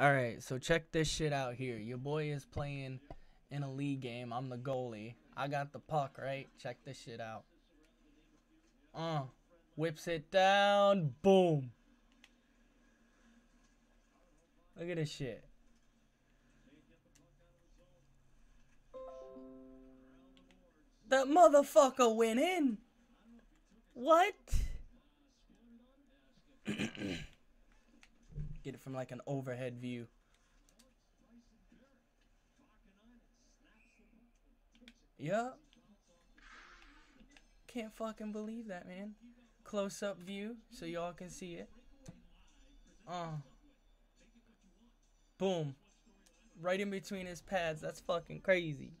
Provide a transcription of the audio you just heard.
Alright, so check this shit out here. Your boy is playing in a league game. I'm the goalie. I got the puck, right? Check this shit out. Uh, whips it down. Boom. Look at this shit. That motherfucker went in. What? Get it from like an overhead view. Yup. Can't fucking believe that, man. Close up view so y'all can see it. Uh. Boom. Right in between his pads. That's fucking crazy.